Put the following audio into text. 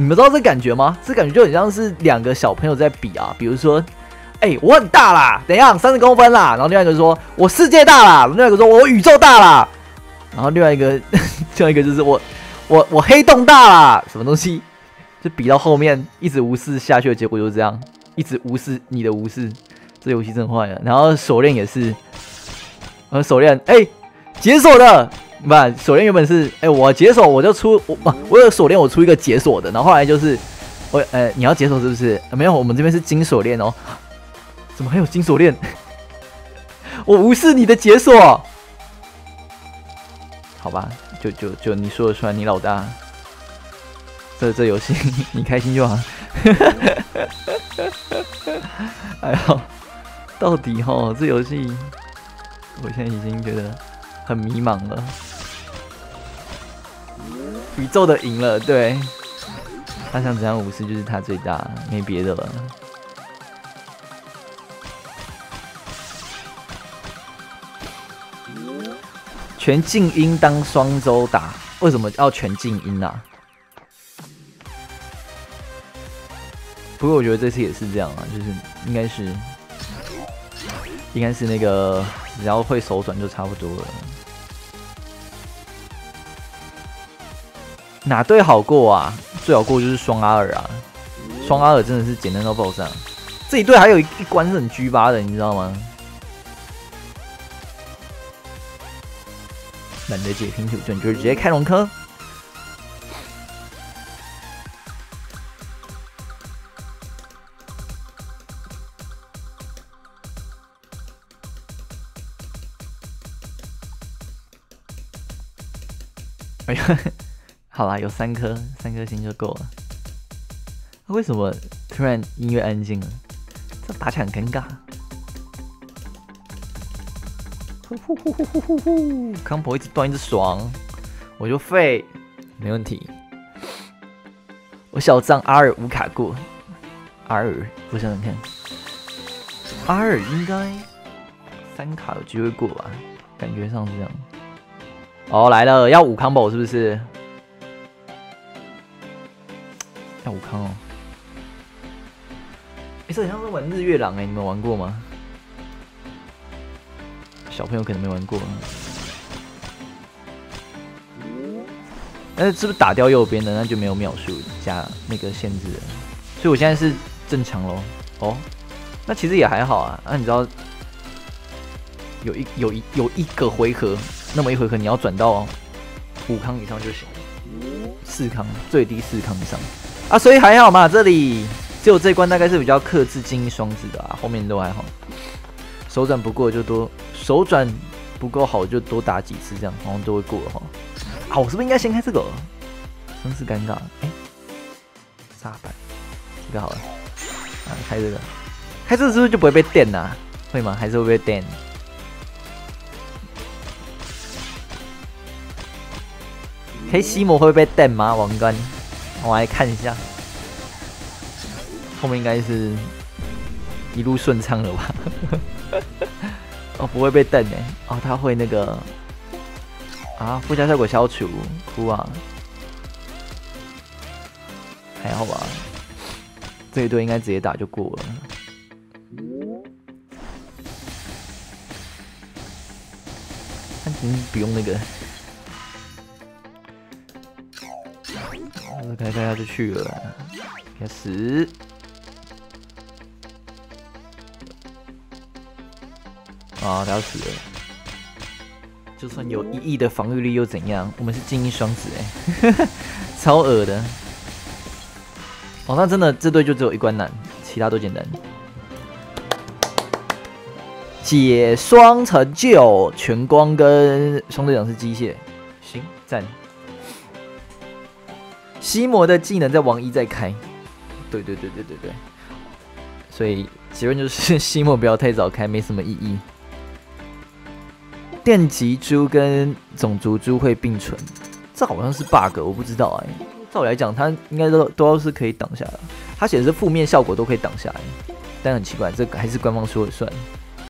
你们知道这感觉吗？这感觉就很像是两个小朋友在比啊，比如说，哎，我很大啦，怎样，三十公分啦，然后另外一个说我世界大啦，另外一个说我宇宙大啦，然后另外一个，另外一个就是我，我我黑洞大啦，什么东西？就比到后面一直无视下去的结果就是这样，一直无视你的无视，这游戏真坏了。然后手链也是，呃，手链，哎，解锁的。不，手链原本是，哎，我解锁我就出，我，我有锁链，我出一个解锁的，然后后来就是，我，呃，你要解锁是不是？没有，我们这边是金锁链哦，怎么还有金锁链？我无视你的解锁，好吧，就就就你说的出来，你老大，这这游戏 你开心就好。哎呦，到底哈，这游戏，我现在已经觉得很迷茫了。宇宙的赢了，对，他想怎样武士就是他最大，没别的了。全静音当双周打，为什么要全静音啊？不过我觉得这次也是这样啊，就是应该是，应该是那个只要会手转就差不多了。哪队好过啊？最好过就是双阿尔啊！双阿尔真的是简单到爆炸。这一队还有一关是很狙八的，你知道吗？懒得解拼图卷，就是直接开龙坑。哎呀！好啦，有三颗，三颗星就够了。为什么突然音乐安静了？这打起来很尴尬。呼呼呼呼呼呼呼，康婆一直断一直爽，我就废，没问题。我小藏 R 无卡过，R 我想想看，R 应该三卡有机会过吧？感觉上是这样。哦，来了，要五康宝是不是？五康哦，哎，这好像是玩日月狼哎，你们玩过吗？小朋友可能没玩过。哎，是不是打掉右边的，那就没有秒数加那个限制了？所以我现在是正常喽。哦，那其实也还好啊。那你知道，有一有一有一个回合，那么一回合你要转到五康以上就行，四康最低四康以上。啊，所以还好嘛，这里只有这关大概是比较克制精英双子的啊，后面都还好。手转不过就多，手转不够好就多打几次，这样好像都会过了哈。啊，我是不是应该先开这个？真是尴尬。哎，炸弹，这个好了。啊，开这个，开这个是不是就不会被电呐？会吗？还是会被电？黑西魔会被电吗？王冠？我来看一下，后面应该是一路顺畅了吧？哦，不会被瞪哎！哦，他会那个啊，附加效果消除，哭啊！还好吧？这一队应该直接打就过了。他已经不用那个。开开下就去了，开始啊！他要死了，就算有一亿的防御力又怎样？我们是精英双子哎，超恶的。哦，那真的这队就只有一关难，其他都简单。解双成就，全光跟双队长是机械，行赞。西摩的技能在王一在开，对对对对对对，所以结论就是西魔不要太早开，没什么意义。电极珠跟种族珠会并存，这好像是 bug，我不知道哎。照理来讲，它应该都都是可以挡下来，它显示负面效果都可以挡下来，但很奇怪，这还是官方说了算。